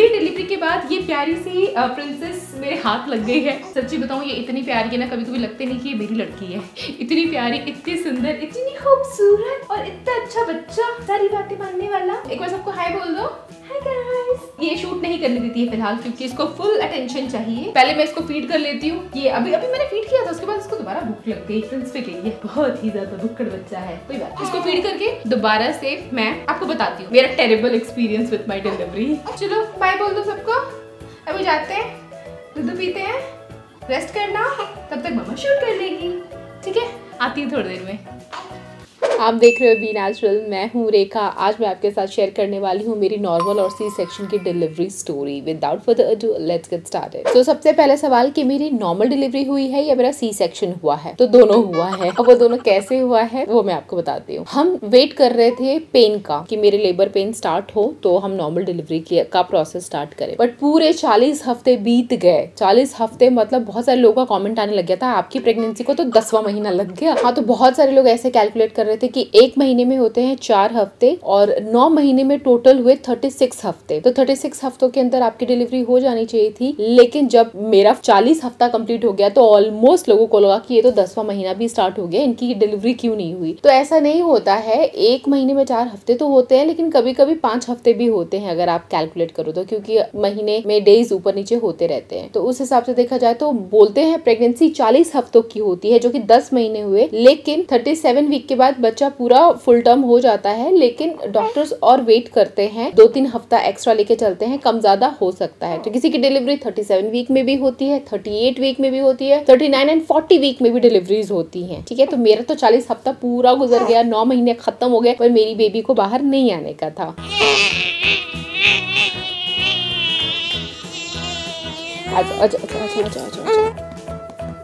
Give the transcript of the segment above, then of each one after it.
मेरी डिलीवरी के बाद ये प्यारी सी प्रिंसेस मेरे हाथ लग गई है। सच्ची बताऊँ, ये इतनी प्यारी है ना कभी कभी लगते नहीं कि ये मेरी लड़की है। इतनी प्यारी, इतनी सुंदर, इतनी खूबसूरत और इतना अच्छा बच्चा। सारी बातें मानने वाला। एक बार सबको हाई बोल दो। ये शूट नहीं करने देती है फ़िलहाल, क्योंकि इसको फुल अटेंशन चाहिए। पहले मैं इसको फ़ीड कर लेती हूँ। ये अभी अभी मैंने फ़ीड किया था, उसके बाद इसको दोबारा भूख लग गई। प्रिंस पे गई बहुत ही ज़्यादा भुक्कड़ बच्चा है। कोई बात इसको फ़ीड करके दोबारा से मैं आपको बताती हूँ। मेरा terrible experience with my delivery चलो बाय बोल दो सबको। अभी जाते हैं, दूध पीते हैं रेस्ट करना, तब तक मम्मा शूट कर लेगी। ठीक है? आती हूँ थोड़ी देर में। आप देख रहे हो बी नेचुरल, मैं हूँ रेखा। आज मैं आपके साथ शेयर करने वाली हूँ मेरी नॉर्मल और सी सेक्शन की delivery story without further let's get started तो सबसे पहले सवाल, कि मेरी नॉर्मल डिलीवरी हुई है या मेरा सी सेक्शन हुआ है? तो दोनों हुआ है। और वो दोनों कैसे हुआ है, वो मैं आपको बताती हूँ। हम वेट कर रहे थे पेन का, कि मेरे लेबर पेन स्टार्ट हो तो हम नॉर्मल डिलीवरी का प्रोसेस स्टार्ट करें। बट पूरे चालीस हफ़्ते बीत गए। चालीस हफ़्ते मतलब बहुत सारे लोगों का कॉमेंट आने लग गया था, आपकी प्रेगनेंसी को तो दसवां महीना लग गया। हाँ तो बहुत सारे लोग ऐसे कैलकुलेट कर रहे थे कि एक महीने में होते हैं चार हफ़्ते और नौ महीने में टोटल हुए थर्टी सिक्स हफ़्ते। तो थर्टी सिक्स हफ्तों के अंदर आपकी डिलीवरी हो जानी चाहिए थी, लेकिन जब मेरा चालीस हफ़्ता कंप्लीट हो गया तो ऑलमोस्ट लोगों को लगा कि ये तो दसवां महीना भी स्टार्ट हो गया, इनकी डिलीवरी क्यों नहीं हुई? तो ऐसा नहीं होता है, एक महीने में चार हफ़्ते तो होते हैं, लेकिन कभी कभी पाँच हफ़्ते भी होते हैं अगर आप कैलकुलेट करो तो क्योंकि महीने में डेज़ ऊपर नीचे होते रहते हैं। तो उस हिसाब से देखा जाए तो बोलते हैं प्रेगनेंसी चालीस हफ्तों की होती है, जो की दस महीने हुए, लेकिन थर्टी वीक के बाद बच्चा पूरा फुल टर्म हो जाता है, लेकिन डॉक्टर्स और वेट करते हैं। दो तीन हफ़्ता एक्स्ट्रा लेके चलते हैं, कम ज़्यादा हो सकता है। तो किसी की डिलीवरी थर्टी सेवन वीक में भी होती है थर्टी एट वीक में भी होती है thirty nine and forty week में भी डिलीवरीज होती है। ठीक है तो मेरा तो चालीस हफ़्ता पूरा गुजर गया, नौ महीने खत्म हो गए, पर मेरी बेबी को बाहर नहीं आने का था। अच्छा अच्छा अच्छा अच्छा अच्छा।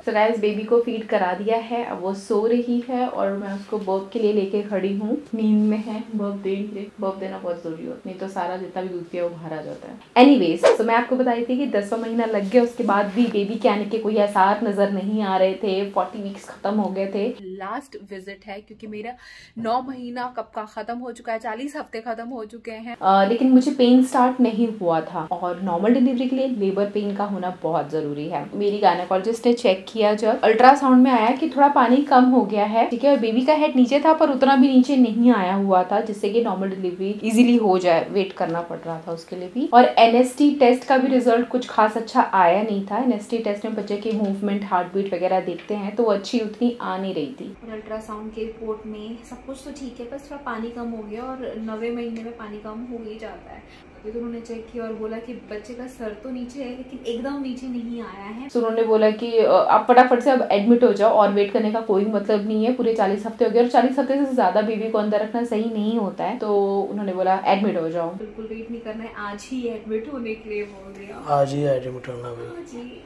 तो बेबी को फ़ीड करा दिया है अब वो सो रही है और मैं उसको बर्फ़ के लिए लेके खड़ी हूँ। नींद में है बर्फ़ देंगे बर्फ़ देना बहुत ज़रूरी होता नहीं तो सारा जितना भी दूध पिया वो बाहर आ जाता है। एनीवेज तो मैं आपको बताई थी कि दसवा महीना लग गया उसके बाद भी बेबी के आने के कोई आसार नज़र नहीं आ रहे थे। फोर्टी वीक्स खत्म हो गए थे। लास्ट विज़िट है क्योंकि मेरा नौ महीना कब का खत्म हो चुका है चालीस हफ़्ते खत्म हो चुके हैं। लेकिन मुझे पेन स्टार्ट नहीं हुआ था। और नॉर्मल डिलीवरी के लिए लेबर पेन का होना बहुत ज़रूरी है। मेरी गायनाकोलॉजिस्ट ने चेक किया जब अल्ट्रासाउंड में आया कि थोड़ा पानी कम हो गया है, ठीक है? और बेबी का हेड नीचे था, पर उतना भी नीचे नहीं आया हुआ था, जिससे कि नॉर्मल डिलीवरी इजीली हो जाए वेट करना पड़ रहा था उसके लिए भी। और एनएसटी टेस्ट का भी रिज़ल्ट कुछ खास अच्छा आया नहीं था। एनएसटी टेस्ट में बच्चे की मूवमेंट हार्ट बीट वगैरह देखते हैं तो अच्छी उतनी आ नहीं रही थी। अल्ट्रासाउंड के रिपोर्ट में सब कुछ तो ठीक है, बस थोड़ा पानी कम हो गया और नवे महीने में पानी कम हो ही जाता है। अभी तो उन्होंने चेक किया और बोला कि बच्चे का सर तो नीचे है लेकिन एकदम नीचे नहीं आया है। तो उन्होंने बोला कि आप फटाफट से अब एडमिट हो जाओ और वेट करने का कोई मतलब नहीं है पूरे चालीस हफ़्ते हो गए और चालीस हफ़्ते से ज़्यादा बेबी को अंदर रखना सही नहीं होता है तो उन्होंने बोला एडमिट हो जाओ। बिल्कुल वेट नहीं करना है आज ही एडमिट होने के लिए बोल दिया आज ही एडमिट होना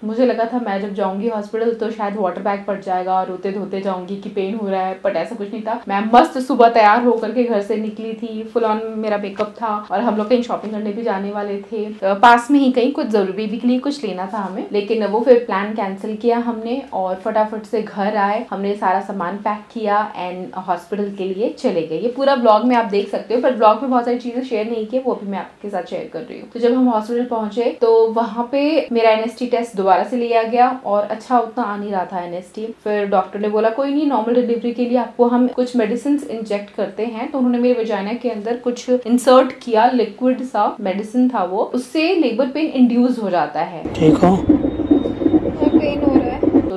मुझे लगा था मैं जब जाऊँगी हॉस्पिटल तो शायद वाटर बैग पड़ जाएगा और रोते धोते जाऊँगी कि पेन हो रहा है बट ऐसा कुछ नहीं था। मैं मस्त सुबह तैयार होकर के घर से निकली थी फुल ऑन मेरा मेकअप था और हम लोग कहीं शॉपिंग करने भी जाने वाले थे। पास में ही कहीं कुछ ज़रूरी बेबी के लिए कुछ लेना था हमें। लेकिन वो फिर प्लान कैंसिल किया हमने और फटाफट से घर आए। हमने सारा सामान पैक किया एंड हॉस्पिटल के लिए चले गए। ये पूरा ब्लॉग में आप देख सकते हो, पर ब्लॉग में बहुत सारी चीज़ें शेयर नहीं की, वो भी मैं आपके साथ शेयर कर रही हूँ। तो जब हम हॉस्पिटल पहुँचे तो वहाँ पे मेरा एनएसटी टेस्ट दोबारा से लिया गया और अच्छा उतना आ नहीं रहा था एनएसटी फिर डॉक्टर ने बोला, कोई नहीं नॉर्मल डिलीवरी के लिए आपको हम कुछ मेडिसिन इंजेक्ट करते हैं। तो उन्होंने मेरे वजाना के अंदर कुछ इंसर्ट किया लिक्विड सा। मेडिसिन था वो उससे लेबर पेन इंड्यूस हो जाता है। ठीक हो?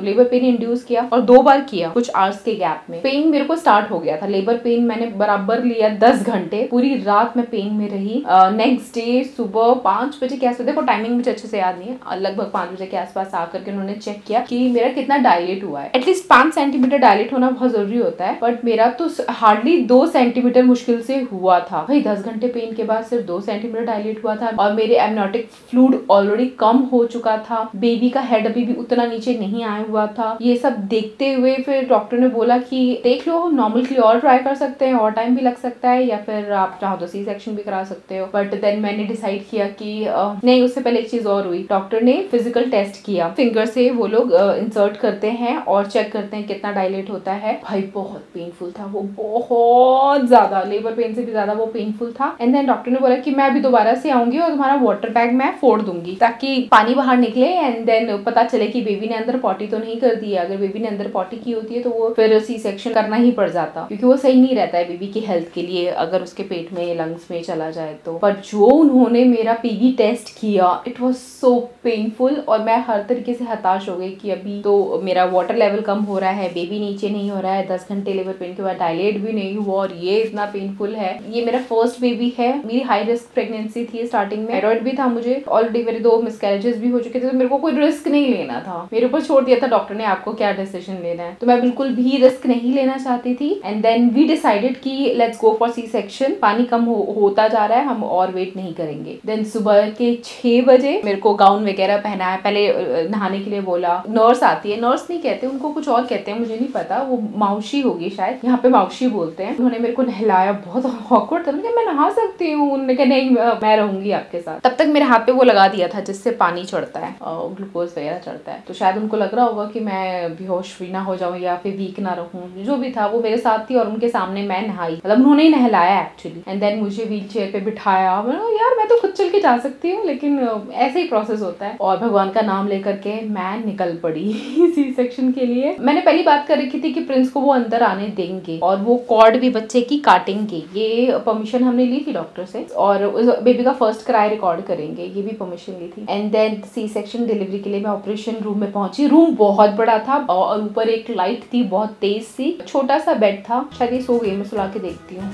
लेबर पेन इंड्यूस किया और दो बार किया कुछ आवर्स के गैप में। पेन मेरे को स्टार्ट हो गया था। लेबर पेन मैंने बराबर लिया दस घंटे। पूरी रात में पेन में रही। नेक्स्ट डे सुबह पाँच बजे के आसपास, देखो टाइमिंग मुझे अच्छे से याद नहीं है। लगभग पाँच बजे के आसपास आकर के उन्होंने चेक किया कि मेरा कितना डायलेट हुआ है। एटलीस्ट पाँच सेंटीमीटर डायलेट होना बहुत ज़रूरी होता है बट मेरा तो हार्डली दो सेंटीमीटर मुश्किल से हुआ था। भाई, दस घंटे पेन के बाद सिर्फ़ दो सेंटीमीटर डायलेट हुआ था और मेरे एमनोटिक फ्लूड ऑलरेडी कम हो चुका था। बेबी का हेड अभी भी उतना नीचे नहीं आया हुआ था। ये सब देखते हुए फिर डॉक्टर ने बोला कि देख लो नॉर्मल के लिए और ट्राई कर सकते हैं और टाइम भी लग सकता है या फिर आप चाहो तो सी सेक्शन भी करा सकते हो। बट देन मैंने डिसाइड किया कि आ, नहीं उससे पहले एक चीज़ और हुई। डॉक्टर ने फ़िज़िकल टेस्ट किया। फिंगर से वो लोग इंसर्ट करते हैं और चेक करते हैं कितना डायलेट होता है। भाई बहुत पेनफुल था वो बहुत ज़्यादा। लेबर पेन से भी ज़्यादा वो पेनफुल था। एंड देन डॉक्टर ने बोला कि मैं अभी दोबारा से आऊँगी और तुम्हारा वाटर बैग मैं फोड़ दूँगी ताकि पानी बाहर निकले एंड देन पता चले कि बेबी ने अंदर पॉटी तो नहीं कर दी है। अगर बेबी ने अंदर पॉटी की होती है तो वो फिर सी सेक्शन करना ही पड़ जाता। क्योंकि वो सही नहीं रहता है बेबी की हेल्थ के लिए, अगर उसके पेट में लंग्स में चला जाए तो। पर जो उन्होंने मेरा पीगी टेस्ट किया इट वॉज़ सो पेनफुल और मैं हर तरीके से हताश हो गई कि अभी तो मेरा वाटर लेवल कम हो रहा है बेबी नीचे नहीं हो रहा है, दस घंटे लेबर पेन के बाद डायलेट भी नहीं हुआ और ये इतना पेनफुल है। ये मेरा फ़र्स्ट बेबी है। मेरी हाई रिस्क प्रेगनेंसी थी स्टार्टिंग में। थायरॉइड भी था मुझे। ऑलरेडी मेरे दो मिसकैरेजेस भी हो चुके थे तो मेरे को कोई रिस्क नहीं लेना था। मेरे ऊपर छोड़ दिया था डॉक्टर ने आपको क्या डिसीज़न लेना है। तो मैं बिल्कुल भी रिस्क नहीं लेना चाहती थी। एंड देन वी डिसाइडेड कि let's go for C section पानी कम हो, होता जा रहा है हम और वेट नहीं करेंगे। देन सुबह के छह बजे मेरे को गाउन वगैरह पहना है। पहले नहाने के लिए बोला। नर्स आती है। नर्स नहीं कहते उनको कुछ और कहते हैं मुझे नहीं पता। वो माउशी होगी शायद। यहाँ पे माउशी बोलते हैं। उन्होंने मेरे को नहलाया। बहुत ऑकवर्ड था। मैं नहा सकती हूँ। उन्होंने कहा नहीं मैं रहूँगी आपके साथ। तब तक मेरे हाथ पे वो लगा दिया था जिससे पानी चढ़ता है ग्लूकोज वगैरह चढ़ता है। तो शायद उनको लग रहा होगा कि मैं बेहोश भी ना हो जाऊँ या फिर वीक ना रहूँ। जो भी था, वो मेरे साथ थी और उनके सामने मैं नहाई। मतलब उन्होंने ही नहलाया एक्चुअली एंड देन मुझे व्हील चेयर पे बिठाया। मैं यार, मैं तो खुद चल के जा सकती हूँ, लेकिन ऐसे ही प्रोसेस होता है। और भगवान का नाम लेकर के मैं निकल पड़ी सी सेक्शन के लिए। मैंने पहली बात कर रखी थी कि प्रिंस को वो अंदर आने देंगे और वो कॉर्ड भी बच्चे की काटेंगे। ये परमिशन हमने ली थी डॉक्टर से और उस बेबी का फ़र्स्ट क्राई रिकॉर्ड करेंगे। ये भी परमिशन ली थी। And then C section delivery के लिए मैं ऑपरेशन रूम में पहुँची। रूम बहुत बड़ा था और ऊपर एक लाइट थी, बहुत तेज सी। छोटा सा बेड था। शायद सो गई, मैं सुला के देखती हूँ।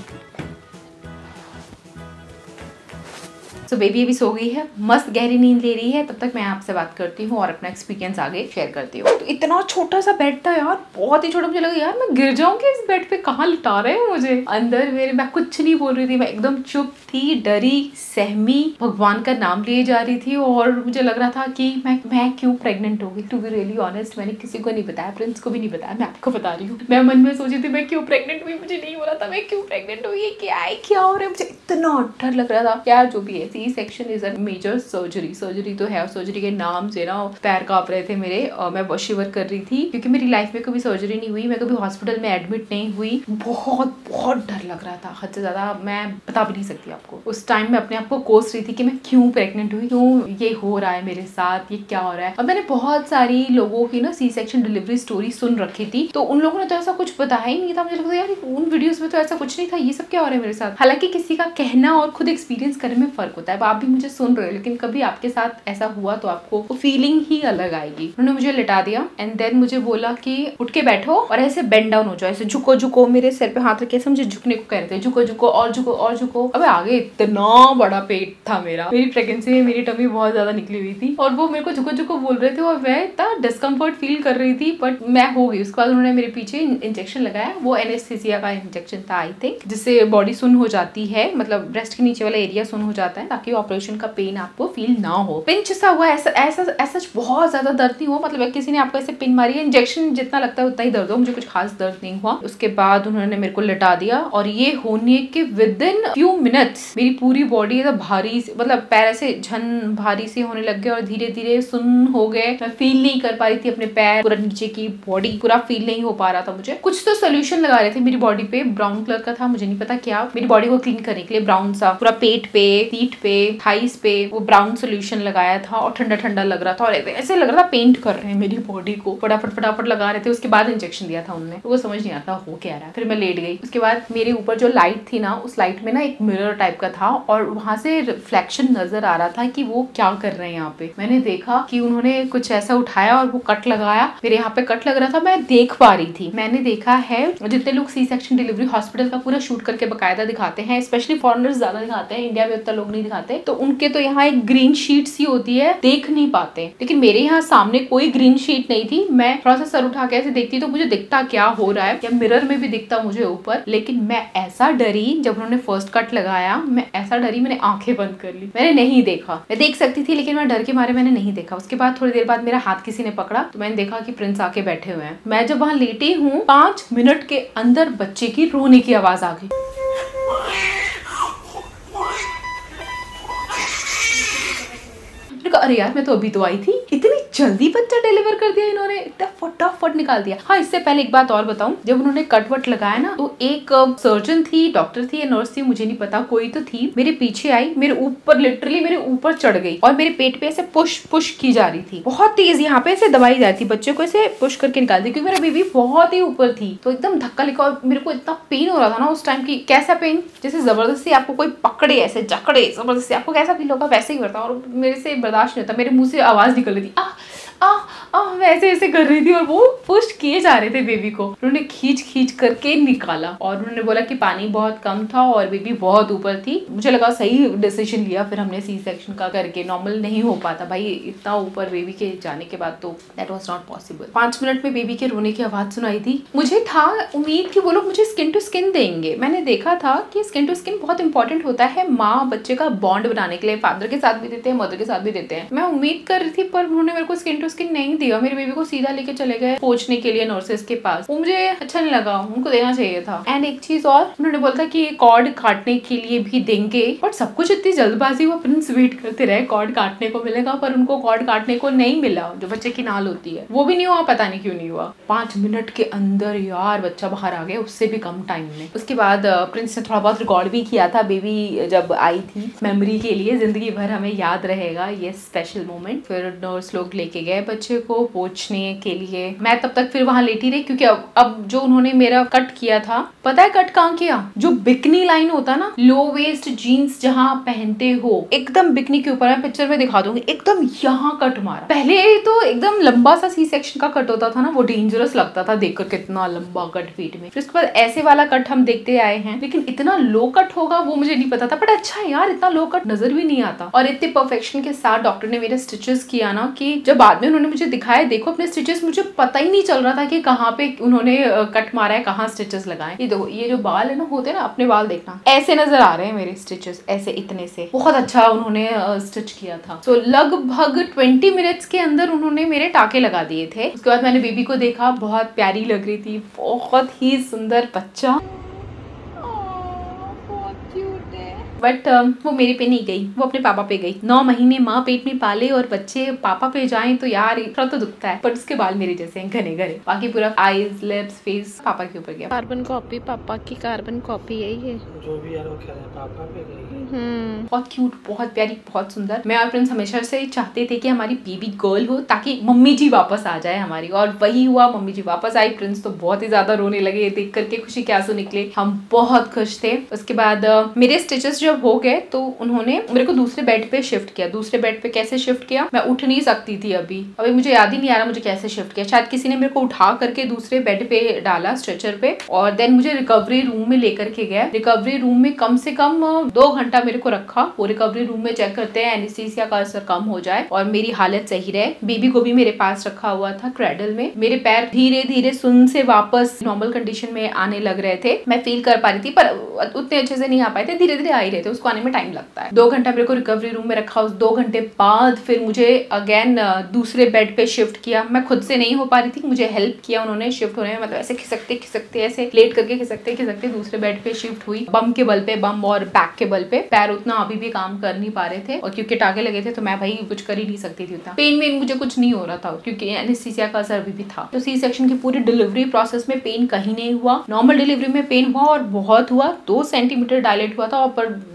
सो बेबी अभी सो गई है। मस्त गहरी नींद ले रही है। तब तक मैं आपसे बात करती हूँ और अपना एक्सपीरियंस आगे शेयर करती हूँ। तो इतना छोटा सा बेड था यार। बहुत ही छोटा। मुझे लगा, यार, मैं गिर जाऊँगी इस बेड पे। कहाँ लिटा रहे हैं मुझे? अंदर मेरे, मैं कुछ नहीं बोल रही थी। मैं एकदम चुप थी, डरी, सहमी। भगवान का नाम लिए जा रही थी और मुझे लग रहा था कि मैं मैं क्यों प्रेग्नेंट हो गई? टू बी रियली ऑनेस्ट मैंने किसी को नहीं बताया। प्रिंस को भी नहीं बताया। मैं आपको बता रही हूँ। मैं मन में सोची थी, मैं क्यों प्रेगनेंट हुई? मुझे नहीं हो रहा था। मैं क्यों प्रेगनेंट हुई? क्या क्या हो रहा है? मुझे इतना डर लग रहा था। यार, जो भी है C section is a major surgery. Surgery तो है, सर्जरी के नाम से ना पैर काँप रहे थे मेरे, और मैं बहुत शिवर कर रही थी, क्योंकि मेरी लाइफ में कभी सर्जरी नहीं हुई, मैं कभी हॉस्पिटल में एडमिट नहीं हुई। बहुत बहुत डर लग रहा था, हद से ज़्यादा मैं बता भी नहीं सकती आपको। उस टाइम में अपने आप को कोस रही थी कि मैं क्यों प्रेगनेंट हुई, क्यों ये हो रहा है मेरे साथ, ये क्या हो रहा है। और मैंने बहुत सारी लोगों की ना सी सेक्शन डिलीवरी स्टोरी सुन रखी थी तो उन लोगों ने तो ऐसा कुछ बताया ही नहीं था। मुझे लगता यार, उन वीडियोस में तो ऐसा कुछ नहीं था, ये सब क्या हो रहा है मेरे साथ? हालाँकि किसी का कहना और खुद एक्सपीरियंस करने में फ़र्क होता है। आप भी मुझे सुन रहे हो, लेकिन कभी आपके साथ ऐसा हुआ तो आपको वो फीलिंग ही अलग आएगी। उन्होंने मुझे लिटा दिया एंड देन मुझे बोला कि उठ के बैठो और ऐसे बेंड डाउन हो जाओ, ऐसे झुको झुको, मेरे सिर पे हाथ रखे ऐसे मुझे झुकने को कह रहे थे, झुको झुको, और झुको और झुको। अब आगे इतना बड़ा पेट था मेरा। मेरी प्रेगनेंसी में मेरी टमी बहुत ज़्यादा निकली हुई थी, और वो मेरे को झुको झुको बोल रहे थे, और मैं इतना डिस्कम्फर्ट फील कर रही थी बट मैं हो गई। उसके बाद उन्होंने मेरे पीछे इंजेक्शन लगाया। वो एनेस्थीसिया का इंजेक्शन था आई थिंक जिससे बॉडी सुन हो जाती है मतलब ब्रेस्ट के नीचे वाला एरिया सुन हो जाता है। ताकि ऑपरेशन का पेन आपको फील ना हो। पिंच सा हुआ ऐसा ऐसा ऐसा बहुत ज़्यादा दर्द नहीं हुआ। मतलब किसी ने आपको ऐसे पिन मारी है इंजेक्शन जितना लगता है उतना ही दर्द हो मुझे कुछ खास दर्द नहीं हुआ। उसके बाद उन्होंने मेरे को लटा दिया और ये होने के विद इन फ्यू मिनट्स मेरी पूरी बॉडी एकदम भारी मतलब पैर ऐसे झन भारी से होने लग गए और धीरे धीरे सुन हो गए। मैं फील नहीं कर पा रही थी अपने पैर, पूरा नीचे की बॉडी पूरा फील नहीं हो पा रहा था मुझे। कुछ तो सोल्यूशन लगा रहे थे मेरी बॉडी पे। ब्राउन कलर का था, मुझे नहीं पता क्या। मेरी बॉडी को क्लीन करने के लिए ब्राउन सा, पूरा पेट पे पीठ पे थाइस पे वो ब्राउन सोल्यूशन लगाया था और ठंडा ठंडा लग रहा था और ऐसे लग रहा था पेंट कर रहे हैं मेरी बॉडी को। फटाफट फटाफट लगा रहे थे, उसके बाद इंजेक्शन दिया था उन्होंने तो वो समझ नहीं आता हो क्या रहा फिर मैं लेट गई। उसके बाद मेरे ऊपर जो लाइट थी ना, उस लाइट में ना एक मिरर टाइप का था और वहाँ से रिफ्लेक्शन नज़र आ रहा था कि वो क्या कर रहे हैं यहाँ पे। मैंने देखा कि उन्होंने कुछ ऐसा उठाया और वो कट लगाया। फिर यहाँ पे कट लग रहा था, मैं देख पा रही थी। मैंने देखा है, जितने लोग सी सेक्शन डिलीवरी हॉस्पिटल का पूरा शूट करके बकायदा दिखाते हैं स्पेशली फॉरनर्स ज़्यादा दिखाते हैं। इंडिया में उतना लोग नहीं खाते तो उनके तो यहाँ एक ग्रीन शीट सी होती है, देख नहीं पाते। लेकिन मेरे यहाँ सामने कोई ग्रीन शीट नहीं थी। मैं थोड़ा सा सर उठा के ऐसे देखती तो मुझे दिखता क्या हो रहा है। या मिरर में भी दिखता मुझे ऊपर। लेकिन मैं ऐसा डरी जब उन्होंने फ़र्स्ट कट लगाया, मैं ऐसा डरी मैंने आँखें बंद कर ली। मैंने नहीं देखा। मैं देख सकती थी, लेकिन मैं डर के मारे मैंने नहीं देखा। उसके बाद थोड़ी देर बाद मेरा हाथ किसी ने पकड़ा तो मैंने देखा कि प्रिंस आके बैठे हुए हैं। मैं जब वहाँ लेटी हूँ, पाँच मिनट के अंदर बच्चे की रोने की आवाज़ आ गई। मैंने कहा अरे यार, मैं तो अभी तो आई थी। इतनी जल्दी बच्चा डिलीवर कर दिया इन्होंने। इतना फटाफट निकाल दिया। हाँ इससे पहले एक बात और बताऊँ। जब उन्होंने कट वट लगाया ना तो एक सर्जन थी डॉक्टर थी, या नर्स थी, मुझे नहीं पता, कोई तो थी। मेरे पीछे आई, मेरे ऊपर लिटरली मेरे ऊपर चढ़ गई। और मेरे पेट पे ऐसे पुश पुश की जा रही थी। बहुत तेज यहाँ पे ऐसे दबाई जाती बच्चे को ऐसे पुश करके निकाल दी, क्योंकि मेरा बेबी बहुत ही ऊपर थी। तो एकदम धक्का लिखा और मेरे को इतना पेन हो रहा था ना उस टाइम की कैसा पेन जैसे ज़बरदस्ती आपको कोई पकड़े ऐसे, जकड़े, ज़बरदस्ती आपको कैसा फील होगा, वैसे ही करता। और मेरे से बर्दाश्त नहीं होता मेरे मुँह से आवाज़ निकल रही थी। आ आ आ मैं ऐसे ऐसे कर रही थी और वो पुश किए जा रहे थे बेबी को। उन्होंने खींच खींच करके निकाला और उन्होंने बोला कि पानी बहुत कम था और बेबी बहुत ऊपर थी। मुझे लगा सही डिसीज़न लिया, फिर हमने सी सेक्शन का करके नॉर्मल नहीं हो पाता। भाई, इतना ऊपर बेबी के जाने के बाद तो दैट वॉज़ नॉट पॉसिबल पाँच मिनट में बेबी के रोने की आवाज़ सुनाई थी। मुझे था उम्मीद कि वो लोग मुझे स्किन टू स्किन देंगे। मैंने देखा था कि स्किन टू स्किन बहुत इंपॉर्टेंट होता है माँ बच्चे का बॉन्ड बनाने के लिए फादर के साथ भी देते हैं मदर के साथ भी देते हैं। मैं उम्मीद कर रही थी पर उन्होंने मेरे को स्किन टू स्किन नहीं दिया मेरे बेबी को सीधा लेके चले गए पोचने के लिए नर्सेस के पास। वो मुझे अच्छा नहीं लगा, उनको देना चाहिए था। एंड एक चीज़ और, उन्होंने बोला था कि कॉर्ड काटने के लिए भी देंगे बट सब कुछ इतनी जल्दबाजी हुआ प्रिंस वेट करते रहे कॉर्ड काटने को मिलेगा, पर उनको कॉर्ड काटने को नहीं मिला, जो बच्चे की नाल होती है। वो भी नहीं हुआ, पता नहीं क्यों नहीं हुआ। पाँच मिनट के अंदर यार बच्चा बाहर आ गया, उससे भी कम टाइम में। उसके बाद प्रिंस ने थोड़ा बहुत रिकॉर्ड भी किया था बेबी जब आई थी मेमोरी के लिए, ज़िंदगी भर हमें याद रहेगा, ये स्पेशल मोमेंट फिर नर्स लोग लेके गए बच्चे को पोछने के लिए। मैं तब तक फिर वहाँ लेटी रही क्योंकि अब अब जो उन्होंने मेरा कट किया था, पता है कट कहाँ किया? जो बिकनी लाइन होता ना लो वेस्ट जीन्स जहाँ पहनते हो, एकदम बिकनी के ऊपर, मैं पिक्चर में दिखा दूँगी, एकदम यहाँ कट मारा। पहले तो एकदम लंबा सा सी सेक्शन का कट होता था ना, वो डेंजरस लगता था देखकर कितना लंबा कट फीट में। फिर उसके बाद ऐसे वाला कट हम देखते आए हैं, लेकिन इतना लो कट होगा, वो मुझे नहीं पता था बट अच्छा यार, इतना लो कट नज़र भी नहीं आता। और इतने परफेक्शन के साथ डॉक्टर ने मेरे स्टिचेस किया ना कि जब बाद में उन्होंने मुझे दिखाया, देखो अपने स्टिचेस मुझे पता ही नहीं चल रहा था कि कहाँ पे उन्होंने कट मारा है, कहाँ स्टिचेस लगाए। ये देखो, ये जो बाल है ना, होते ना, अपने बाल देखना, ऐसे नज़र आ रहे हैं मेरे स्टिचेस ऐसे इतने से। बहुत अच्छा उन्होंने स्टिच किया था। तो लगभग ट्वेंटी मिनट्स के अंदर उन्होंने मेरे टाके लगा दिए थे। उसके बाद मैंने बेबी को देखा, बहुत प्यारी लग रही थी, बहुत ही सुंदर बच्चा। बट uh, वो मेरे पे नहीं गई वो अपने पापा पे गई। नौ महीने माँ पेट में पाले और बच्चे पापा पे जाए तो यार थोड़ा तो दुखता है। बट उसके बाल मेरे जैसे हैं घने घने। बाकी पूरा आईज लिप्स फेस पापा के ऊपर गया। कार्बन कॉपी पापा की कार्बन कॉपी है ये। जो भी यार वो कह रहे हैं पापा पे गई। हम्म। बहुत क्यूट बहुत प्यारी बहुत सुंदर। मैं और प्रिंस हमेशा से चाहते थे कि हमारी बेबी गर्ल हो ताकि मम्मी जी वापस आ जाए हमारी। और वही हुआ मम्मी जी वापस आई। प्रिंस तो बहुत ही ज़्यादा रोने लगे देख करके खुशी क्या सो निकले। हम बहुत खुश थे। उसके बाद अ, मेरे स्टिचेस जब हो गए तो उन्होंने मेरे को दूसरे बेड पे शिफ्ट किया। दूसरे बेड पे कैसे शिफ्ट किया? मैं उठ नहीं सकती थी अभी। अभी मुझे याद ही नहीं आ रहा मुझे कैसे शिफ्ट किया। शायद किसी ने मेरे को उठा करके दूसरे बेड पे डाला स्ट्रेचर पे और देन मुझे रिकवरी रूम में लेकर के गया। रिकवरी रूम में कम से कम दो घंटा मेरे को रखा। वो रिकवरी रूम में चेक करते हैं एनेस्थीसिया का असर कम हो जाए और मेरी हालत सही रहे। बेबी को भी मेरे पास रखा हुआ था क्रेडल में। मेरे पैर धीरे धीरे सुन से वापस नॉर्मल कंडीशन में आने लग रहे थे। मैं फील कर पा रही थी, पर उतने अच्छे से नहीं आ पाए थे। धीरे धीरे आ ही रहे थे उसको आने में टाइम लगता है। दो घंटा मेरे को रिकवरी रूम में रखा, उस दो घंटे बाद फिर मुझे अगेन दूसरे बेड पे शिफ्ट किया। मैं खुद से नहीं हो पा रही थी, मुझे हेल्प किया उन्होंने शिफ्ट होने में। मतलब ऐसे खिसकते खिसकते, ऐसे लेट करके खिसकते खिसकते दूसरे बेड पे शिफ्ट हुई। बम के बल पे बम और बैक के बल पे। पैर उतना अभी भी काम कर नहीं पा रहे थे और क्योंकि टाके लगे थे तो मैं भाई कुछ कर ही नहीं सकती थी उतना। पेन में मुझे कुछ नहीं हो रहा था, क्योंकि एनेस्थीसिया का असर अभी भी था। तो सी सेक्शन की पूरी डिलीवरी प्रोसेस में पेन कहीं नहीं हुआ। नॉर्मल डिलीवरी में पेन हुआ और बहुत हुआ। दो सेंटीमीटर डायलेट हुआ था और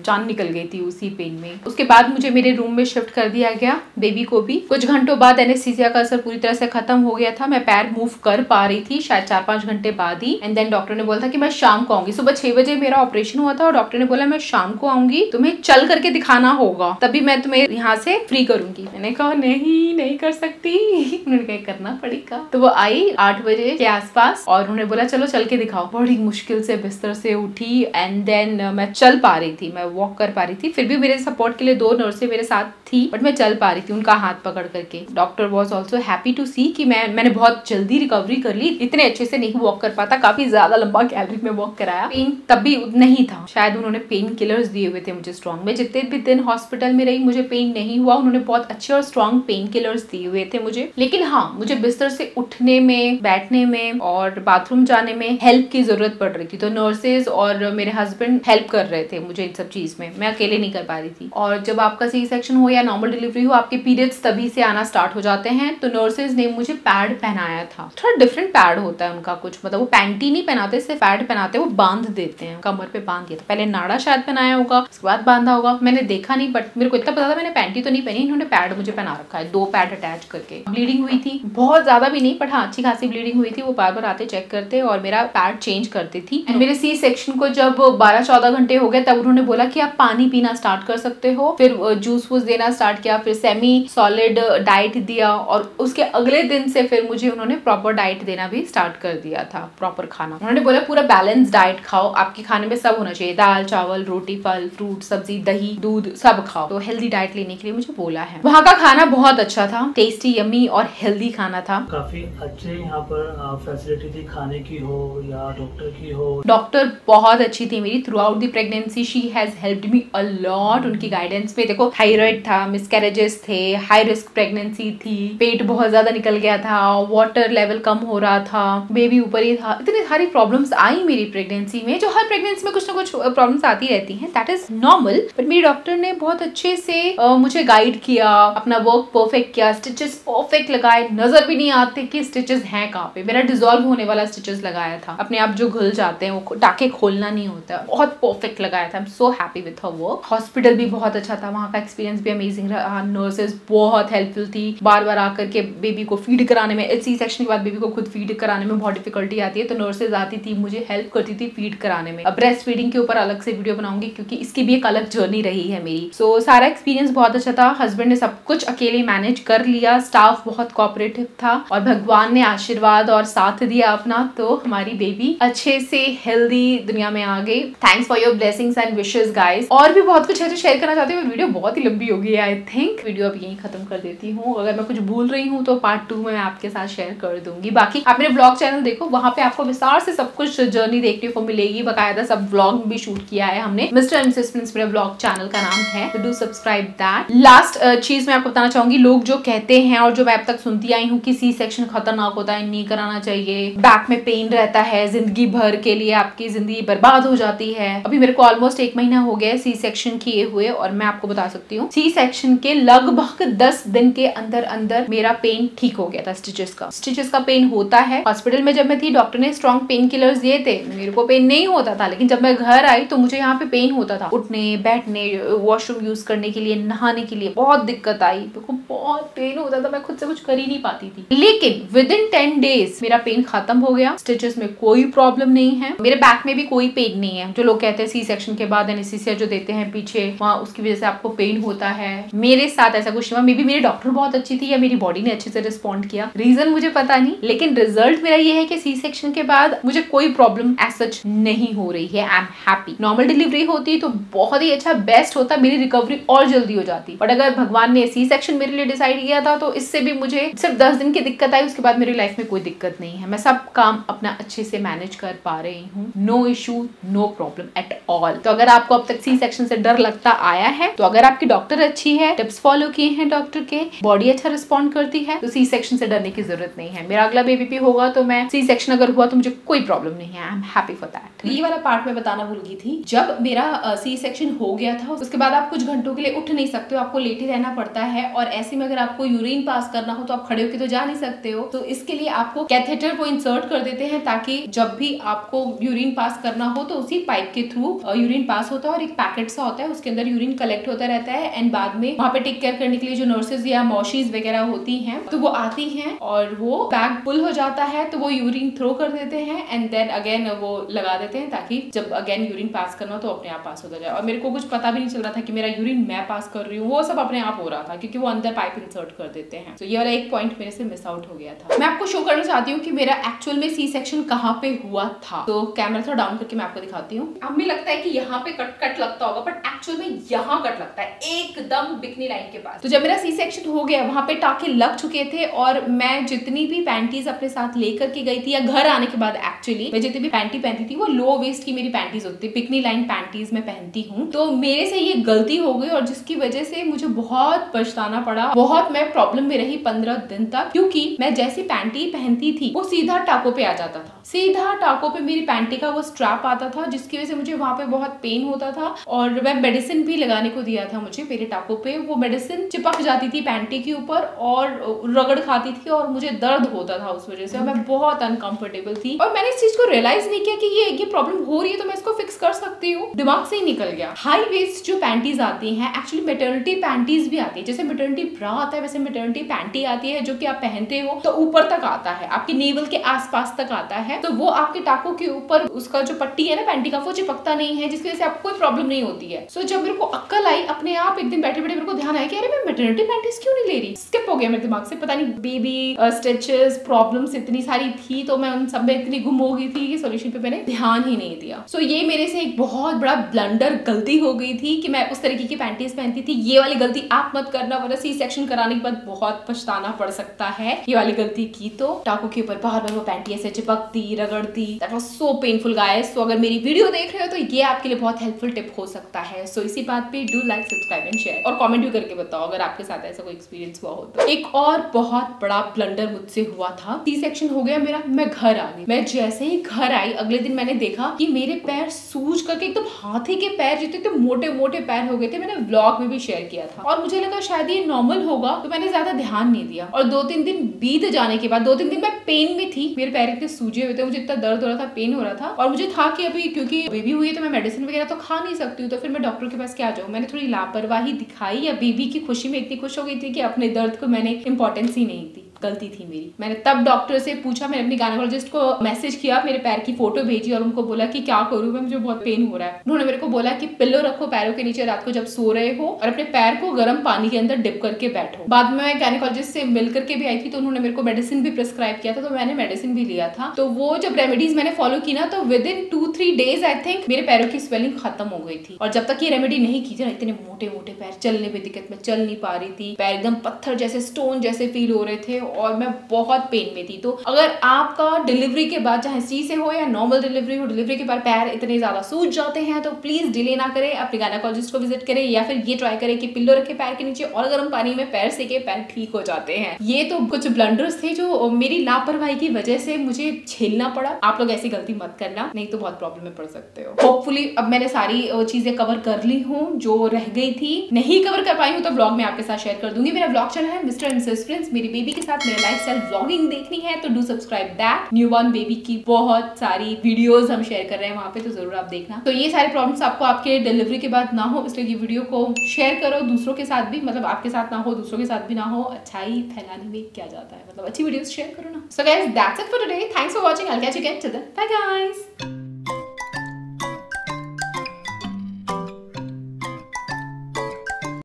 जान निकल गई थी उसी पेन में। उसके बाद मुझे मेरे रूम में शिफ्ट कर दिया गया बेबी को भी। कुछ घंटों बाद एनेस्थीसिया का असर पूरी तरह से खत्म हो गया था। मैं पैर मूव कर पा रही थी शायद चार पाँच घंटे बाद ही। एंड देन डॉक्टर ने बोला था कि मैं शाम को आऊँगी। सुबह छह बजे मेरा ऑपरेशन हुआ था और डॉक्टर ने बोला, मैं शाम को आऊँगी। तुम्हें चल करके दिखाना होगा। तभी मैं तुम्हें यहाँ से फ्री करूँगी। मैंने कहा, नहीं नहीं कर सकती। उन्होंने कहा, करना पड़ेगा। तो वो आई आठ बजे के आसपास और उन्होंने बोला, चलो चल के दिखाओ। बड़ी मुश्किल से बिस्तर से उठी। एंड देन मैं चल पा रही थी। मैं वॉक कर पा रही थी। फिर भी मेरे सपोर्ट के लिए दो नर्सें मेरे साथ थी बट मैं चल पा रही थी उनका हाथ पकड़ करके। Doctor was also happy to see कि मैं, मैंने बहुत जल्दी रिकवरी कर ली। इतने अच्छे से नहीं वॉक कर पाता, काफ़ी ज़्यादा लंबा कैलरी में वॉक कराया। पेन तब भी नहीं था। शायद उन्होंने पेन किलर्स दिए हुए थे मुझे स्ट्रॉन्ग में जितने भी दिन हॉस्पिटल में रही, मुझे पेन नहीं हुआ। उन्होंने बहुत अच्छे और स्ट्रॉन्ग पेन किलर्स दिए हुए थे मुझे। लेकिन हाँ मुझे बिस्तर से उठने में, बैठने में और बाथरूम जाने में हेल्प की ज़रूरत पड़ रही थी। तो नर्सेज और मेरे हस्बैंड हेल्प कर रहे थे मुझे इन सब चीज़ में, मैं अकेले नहीं कर पा रही थी। और जब आपका सी सेक्शन हो या नॉर्मल डिलीवरी हो, आपके पीरियड्स तभी से आना स्टार्ट हो जाते हैं। तो नर्सेज ने मुझे पैड पहनाया था। थोड़ा डिफरेंट पैड होता है उनका कुछ। मतलब वो पैंटी नहीं पहनाते, सिर्फ़ पैड पहनाते, वो बाँध देते हैं। कमर पे बाँध दिया था। पहले नाड़ा शायद पहनाया होगा, उसके बाद बांधा होगा। मैंने देखा नहीं बट मेरे को इतना पता था मैंने पैंटी तो नहीं पहनी, इन्होंने पैड मुझे पहना रखा है। दो पैड अटैच करके। ब्लीडिंग हुई थी। बहुत ज़्यादा भी नहीं बट हाँ अच्छी खासी ब्लीडिंग हुई थी। वो बार बार आते चेक करते और मेरा पैड चेंज करती थी। मेरे सी सेक्शन को जब बारह चौदह घंटे हो गए, तब उन्होंने बोला कि आप पानी पीना स्टार्ट कर सकते हो फिर जूस वूस देना स्टार्ट किया फिर सेमी सॉलिड डाइट दिया और उसके अगले दिन से फिर मुझे उन्होंने प्रॉपर डाइट देना भी स्टार्ट कर दिया था प्रॉपर खाना। उन्होंने बोला पूरा बैलेंस डाइट खाओ आपके खाने में सब होना चाहिए दाल चावल रोटी फल फ्रूट सब्ज़ी दही दूध सब खाओ। तो हेल्दी डाइट लेने के लिए मुझे बोला है। वहाँ का खाना बहुत अच्छा था टेस्टी यमी और हेल्दी खाना था। काफ़ी अच्छे यहाँ पर फैसिलिटी थी खाने की हो या डॉक्टर की हो। डॉक्टर बहुत अच्छी थी मेरी throughout the pregnancy she has helped me a lot उनकी गाइडेंस में देखो थायराइड था मिसकैरेजेस थे हाई रिस्क प्रेगनेंसी थी पेट बहुत ज़्यादा निकल गया था वाटर लेवल कम हो रहा था बेबी ऊपर ही था। इतनी सारी प्रॉब्लम्स आई मेरी प्रेगनेंसी में जो हर प्रेगनेंसी में कुछ ना कुछ प्रॉब्लम्स आती रहती हैं। दैट इज़ नॉर्मल बट मेरी डॉक्टर ने बहुत अच्छे से uh, मुझे गाइड किया अपना वर्क परफेक्ट किया स्टिचेस परफेक्ट लगाए। नज़र भी नहीं आते कि स्टिचेस हैं कहाँ पे। मेरा डिजोल्व होने वाला स्टिचेस लगाया था। अपने आप जो घुल जाते हैं वो टाके खोलना नहीं होता। बहुत परफेक्ट लगाया था। I am so with her work hospital भी बहुत अच्छा था वहाँ का एक्सपीरियंस भी अमेजिंग रहा। नर्सेज बहुत हेल्पफुल थी। बार बार आकर के बेबी को फ़ीड कराने में सी सेक्शन के बाद बेबी को खुद फ़ीड कराने में बहुत डिफिकल्टी आती है। तो नर्सेज आती थी मुझे हेल्प करती थी फ़ीड कराने में। ब्रेस्ट फीडिंग के ऊपर अलग से वीडियो बनाऊँगी क्योंकि इसकी भी एक अलग जर्नी रही है मेरी। सो so, सारा एक्सपीरियंस बहुत अच्छा था। हस्बैंड ने सब कुछ अकेले मैनेज कर लिया। स्टाफ बहुत कॉपरेटिव था और भगवान ने आशीर्वाद और साथ दिया अपना। तो हमारी बेबी अच्छे से हेल्दी दुनिया में आ गई। Thanks for your blessings and wishes guys और भी बहुत कुछ है जो शेयर करना चाहती हूँ वीडियो बहुत ही लंबी होगी आई थिंक वीडियो अब यही खत्म कर देती हूँ। अगर मैं कुछ भूल रही हूँ तो पार्ट टू में आपके साथ शेयर कर दूँगी। बाकी आप मेरे ब्लॉग चैनल देखो, वहाँ पे आपको विस्तार से सब कुछ जर्नी देखने को मिलेगी। बकायदा सब ब्लॉग भी शूट किया है हमने। मिस्टर मेरे ब्लॉग चैनल का नाम है डू सब्सक्राइब दैट लास्ट चीज़ मैं आपको बताना चाहूँगी, लोग जो कहते हैं और जो मैं अब तक सुनती आई हूँ कि सी सेक्शन खतरनाक होता है, नहीं कराना चाहिए। बैक में पेन रहता है, ज़िंदगी भर के लिए आपकी ज़िंदगी बर्बाद हो जाती है। अभी मेरे को ऑलमोस्ट एक महीना हो गया सी सेक्शन किए हुए और मैं आपको बता सकती हूँ। सी सेक्शन के लगभग दस दिन के अंदर अंदर मेरा पेन ठीक हो गया था स्टिचेस का। स्टिचेस का पेन होता है। हॉस्पिटल में जब मैं थी डॉक्टर ने स्ट्रॉन्ग पेन किलर्स दिए थे। मेरे को पेन नहीं होता था, लेकिन जब मैं घर आई तो मुझे यहाँ पे पेन होता था। उठने, बैठने वॉशरूम यूज़ करने के लिए, नहाने के लिए बहुत दिक्कत आई। मेरे को बहुत पेन होता था, मैं खुद से कुछ कर ही नहीं पाती थी। लेकिन विद इन टेन डेज़ मेरा पेन खत्म हो गया। स्टिचेस में कोई प्रॉब्लम नहीं है। मेरे बैक में भी कोई पेन नहीं है, जो लोग कहते हैं सी सेक्शन के बाद एनेस्थीसिया जो देते हैं पीछे, वहाँ उसकी वजह से आपको पेन होता है। मेरे साथ ऐसा कुछ मे भी मेरी डॉक्टर बहुत अच्छी थी या मेरी बॉडी ने अच्छे से रिस्पॉन्ड किया। रीजन मुझे पता नहीं, लेकिन रिज़ल्ट मेरा ये है कि सी सेक्शन के बाद मुझे कोई प्रॉब्लम एज सच नहीं हो रही है। I am happy normal delivery होती तो बहुत ही अच्छा बेस्ट होता, मेरी रिकवरी और जल्दी हो जाती। बट अगर भगवान ने सी सेक्शन मेरे लिए डिसाइड किया था तो इससे भी मुझे सिर्फ़ दस दिन की दिक्कत आई, उसके बाद मेरी लाइफ में कोई दिक्कत नहीं है। मैं सब काम अपना अच्छे से मैनेज कर पा रही हूँ। No issue no problem at all तो अगर आपको तक सी सेक्शन से डर लगता आया है तो अगर आपकी डॉक्टर अच्छी है टिप्स फॉलो किए हैं डॉक्टर के बॉडी अच्छा रिस्पॉन्ड करती है तो सी सेक्शन से डरने की ज़रूरत नहीं है। मेरा अगला बेबी भी होगा तो मैं सी सेक्शन अगर हुआ तो मुझे कोई प्रॉब्लम नहीं है। I am happy for that ये वाला पार्ट में बताना भूल गई थी। जब मेरा सी सेक्शन हो गया था, उसके बाद आप कुछ घंटों के लिए उठ नहीं सकते हो, आपको लेटे रहना पड़ता है, और ऐसे में अगर आपको यूरिन पास करना हो तो आप खड़े होकर तो जा नहीं सकते हो। तो इसके लिए आपको कैथेटर को इंसर्ट कर देते हैं, ताकि जब भी आपको यूरिन पास करना हो तो उसी पाइप के थ्रू यूरिन पास होता है और एक पैकेट सा होता है, उसके अंदर यूरिन कलेक्ट होता रहता है एंड बाद में वहाँ पे टेक केयर करने के लिए जो नर्सेज या मॉशीज वगैरह होती हैं तो वो आती हैं और वो बैग फुल हो जाता है तो वो यूरिन थ्रो कर देते हैं एंड देन अगेन वो लगा देते हैं ताकि जब अगेन यूरिन पास करना तो अपने आप पास होता जाए। और मेरे को कुछ पता भी नहीं चल रहा था कि मेरा यूरिन मैं पास कर रही हूँ, वो सब अपने आप हो रहा था क्योंकि वो अंदर पाइप इंसर्ट कर देते हैं। तो ये वाला एक पॉइंट मेरे से मिस आउट हो गया था। मैं आपको शो करना चाहती हूँ कि मेरा एक्चुअल में सी सेक्शन कहाँ पे हुआ था। तो कैमरा थोड़ा डाउन करके मैं आपको दिखाती हूँ। हमें लगता है कि यहाँ पे कट कट लगता होगा बट एक्चुअल में यहाँ कट लगता है, एकदम बिकनी लाइन के पास। तो जब मेरा सी सेक्शन हो गया, वहाँ पे टाके लग चुके थे और मैं जितनी भी पैंटीज अपने साथ लेकर के गई थी या घर आने के बाद एक्चुअली मैं जितनी भी पैंटी पहनती थी, वो लो वेस्ट की मेरी पैंटीज होती थी पिकनी लाइन पैंटीज में पहनती हूँ। तो मेरे से ये गलती हो गई और जिसकी वजह से मुझे बहुत पछताना पड़ा, बहुत मैं प्रॉब्लम में रही पंद्रह दिन तक, क्योंकि मैं जैसी पैंटी पहनती थी, वो सीधा टाको पे आ जाता था। सीधा टाको पे मेरी पैंटी का वो स्ट्रैप आता था, जिसकी वजह से मुझे वहाँ पे बहुत पेन होता था और मैं मेडिसिन भी लगाने को दिया था मुझे मेरे टाको पे। वो मेडिसिन चिपक जाती थी पैंटी के ऊपर और रगड़ खाती थी और मुझे दर्द होता था उस वजह से मैं बहुत अनकंफर्टेबल थी। और मैंने इस चीज़ को रियलाइज़ नहीं किया कि ये ये प्रॉब्लम हो रही है तो मैं इसको फिक्स कर सकती हूँ। दिमाग से ही निकल गया। हाई वेस्ट जो पैंटीज आती हैं एक्चुअली मेटर्निटी पैंटीज भी आती है। जैसे मेटर्निटी ब्रा आता है, वैसे मेटर्निटी पैंटी आती है जो कि आप पहनते हो तो ऊपर तक आता है। आपके नेवल के आसपास तक आता है। तो वो आपके टाकों के ऊपर उसका जो पट्टी है ना पैंटी का, वो चिपकता नहीं है, जिसकी वजह से आपको कोई प्रॉब्लम नहीं होती है। सो so, जब मेरे को अक्कल आई अपने आप एक दिन बैठे बैठे मेरे को ध्यान आया कि अरे मैं मेटर्निटी पैंटीज क्यों नहीं ले रही? स्किप हो गया मेरे दिमाग से पता नहीं बेबी स्टिचेस प्रॉब्लम्स इतनी सारी थी तो मैं उन सब में इतनी गुम हो गई थी कि सोल्यूशन पे मैंने ध्यान ही नहीं दिया। सो so, ये मेरे से एक बहुत बड़ा ब्लंडर गलती हो गई थी कि मैं उस तरीके की पैंटीज पहनती थी। ये वाली गलती आप मत करना वरना सी सेक्शन कराने के बाद बहुत पछताना पड़ सकता है। ये वाली गलती की तो टाकू के ऊपर बार बार वो पैंटी ऐसे चिपकती रगड़ती। That was so painful guys so अगर मेरी वीडियो देख रहे हो तो ये आपके लिए बहुत हेल्पफुल टिप हो सकता है। सो so, इसी बात पे do like subscribe and share और कमेंट भी करके बताओ अगर आपके साथ ऐसा कोई एक्सपीरियंस हुआ हो तो। एक और बहुत बड़ा ब्लंडर मुझसे हुआ था। सी सेक्शन हो गया मेरा मैं घर आ गई। मैं जैसे ही घर आई अगले दिन मैंने देखा कि मेरे पैर सूज करके एकदम तो हाथी के पैर जितने इतने मोटे मोटे पैर हो गए थे। मैंने ब्लॉग में भी शेयर किया था। और मुझे लगा शायद ये नॉर्मल होगा तो मैंने ज़्यादा ध्यान नहीं दिया। और दो तीन दिन बीत जाने के बाद दो तीन दिन मैं पेन में थी। मेरे पैर इतने सूजे हुए थे मुझे इतना दर्द हो रहा था पेन हो रहा था। और मुझे था कि अभी क्योंकि बेबी हुई है तो मैं मेडिसिन वगैरह तो खा नहीं सकती हूँ तो फिर मैं डॉक्टर के पास क्या जाऊँ? मैंने थोड़ी लापरवाही दिखाई, या बेबी की खुशी में इतनी खुश हो गई थी कि अपने दर्द को मैंने इंपॉर्टेंस ही नहीं दी। गलती थी मेरी। मैंने तब डॉक्टर से पूछा, मैंने अपनी गायनोलॉजिस्ट को मैसेज किया, मेरे पैर की फ़ोटो भेजी और उनको बोला कि क्या करूँ मैं, मुझे बहुत पेन हो रहा है। उन्होंने मेरे को बोला कि पिल्लो रखो पैरों के नीचे रात को जब सो रहे हो और अपने पैर को गर्म पानी के अंदर डिप करके बैठो। बाद में मैं गायनोलॉजिस्ट से मिल करके भी आई थी तो उन्होंने मेरे को मेडिसिन भी प्रिस्क्राइब किया था तो मैंने मेडिसिन भी लिया था। तो वो जब रेमेडीज मैंने फॉलो की ना तो within two three days I think मेरे पैरों की स्वेलिंग खत्म हो गई थी। और जब तक ये रेमेडी नहीं की थी ना, इतने मोटे मोटे पैर, चलने में दिक्कत में चल नहीं पा रही थी। पैर एकदम पत्थर जैसे स्टोन जैसे फील हो रहे थे और मैं बहुत पेन में थी। तो अगर आपका डिलीवरी के बाद, चाहे सी से हो या नॉर्मल डिलीवरी हो डिलीवरी के बाद पैर इतने ज़्यादा सूज जाते हैं तो प्लीज़ डिले ना करें। अपने गायनाकोलॉजिस्ट को विज़िट करें या फिर ये ट्राई करें कि पिल्लो रखे पैर के नीचे और गर्म पानी में पैर से के पैर ठीक हो जाते हैं। ये तो कुछ ब्लंडर्स थे जो मेरी लापरवाही की वजह से मुझे झेलना पड़ा। आप लोग ऐसी गलती मत करना, नहीं तो बहुत प्रॉब्लम में पड़ सकते हो। होपफुली अब मैंने सारी चीज़ें कवर कर ली हूँ, जो रह गई थी। नहीं कवर कर पाई हूँ तो ब्लॉग में आपके साथ शेयर कर दूँगी। मेरा ब्लॉग चैनल है मिस्टर एंड सिस्टर मेरी बेबी के साथ मेरा लाइफ स्टाइल ब्लॉगिंग देखनी है तो do subscribe that newborn baby की बहुत सारी वीडियोस हम शेयर कर रहे हैं वहाँ पे तो ज़रूर आप देखना. तो ये सारे प्रॉब्लम्स आपको आपके डिलीवरी के बाद ना हो, इसलिए ये वीडियो को शेयर करो, दूसरों के साथ भी मतलब आपके साथ ना हो, दूसरों के साथ भी ना हो, अच्छाई फैलाने में क्या जाता है मतलब अच्छी वीडियोस शेयर करो ना. So guys that's it for today thanks for watching I catch you then bye guys